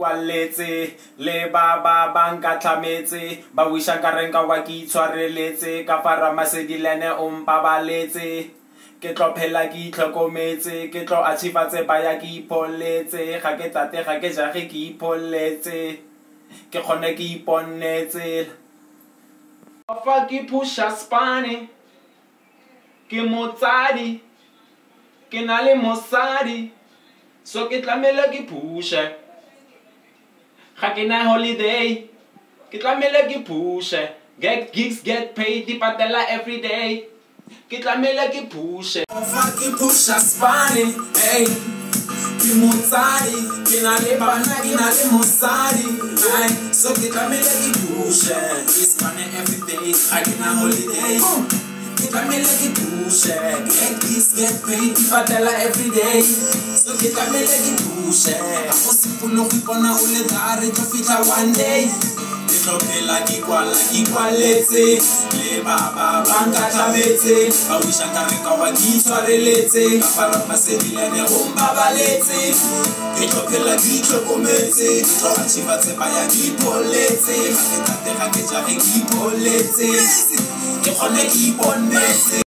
kwaletse le ba ba ba nka tlhametse ba wisha ka renka wa ke itshwareletse ka fa ramasedilene o mpabaletse. Ke tlo phela ke itlhokometse ke tlo achifatse ba ya ke ipoletse ga ke tate ga ke jage ke ipoletse. Ke kgone ke iponnetse. Fa ke pusha spane ke motsadi ke na le mosadi so ke tlamele ke pushe ga ke na holiday. Ke tlamele ke pushe get gigs get paid di patela every day. Ke tlamele ke pushe fa ke pusha spane hey. Ke motsadi ke na le bana ke na le mosadi ay so ke tlamele ke pushe ke spane every day. Ga ke na holiday. Ke tlamele ke pushe get gigs get paid di patela every day. So ke tlamele ke pushe ga go sepolo go ipona o le dare tlo fitlha one day. Kwala ke kwaletse le ba ba ba nka tlhabetse ba wisha ka re ka wa ke itshwareletse ka fara masedilene go mbabaletse. Ke tlhophela ke itlhokometse ke tlo achivatse ba ya ke ipoletse ga ke tate ga ke jage ke ipoletse ke kgone ke iponnetse